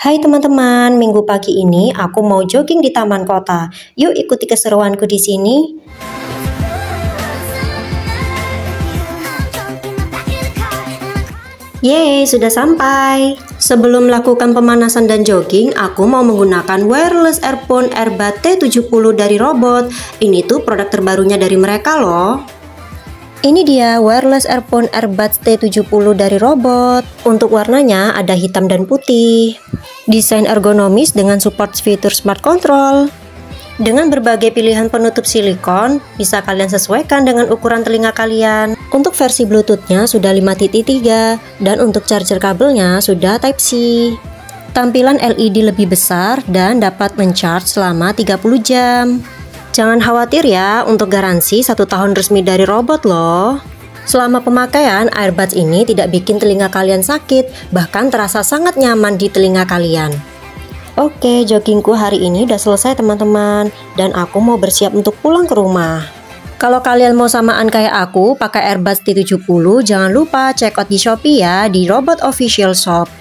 Hai teman-teman, minggu pagi ini aku mau jogging di taman kota. Yuk ikuti keseruanku di sini. Yeay, sudah sampai. Sebelum melakukan pemanasan dan jogging, aku mau menggunakan wireless earphone Airbuds T70 dari Robot. Ini tuh produk terbarunya dari mereka loh. Ini dia wireless earphone Airbuds T70 dari Robot. Untuk warnanya ada hitam dan putih. Desain ergonomis dengan support fitur smart control. Dengan berbagai pilihan penutup silikon, bisa kalian sesuaikan dengan ukuran telinga kalian. Untuk versi Bluetooth-nya sudah 5.3 dan untuk charger kabelnya sudah Type-C. Tampilan LED lebih besar dan dapat mencharge selama 30 jam. Jangan khawatir ya, untuk garansi satu tahun resmi dari robot loh. Selama pemakaian, earbuds ini tidak bikin telinga kalian sakit, bahkan terasa sangat nyaman di telinga kalian. Oke, joggingku hari ini udah selesai teman-teman, dan aku mau bersiap untuk pulang ke rumah. Kalau kalian mau samaan kayak aku, pakai earbuds T70, jangan lupa check out di Shopee ya, di Robot Official Shop.